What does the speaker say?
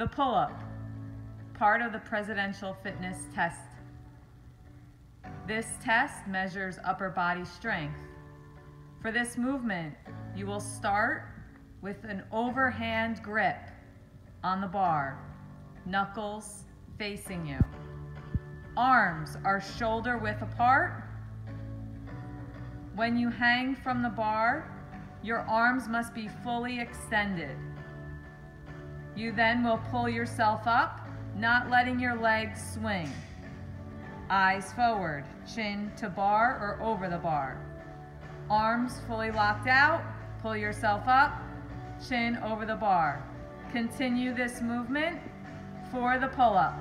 The pull-up, part of the presidential fitness test. This test measures upper body strength. For this movement, you will start with an overhand grip on the bar, knuckles facing you. Arms are shoulder width apart. When you hang from the bar, your arms must be fully extended. You then will pull yourself up, not letting your legs swing. Eyes forward, chin to bar or over the bar. Arms fully locked out, pull yourself up, chin over the bar. Continue this movement for the pull-up.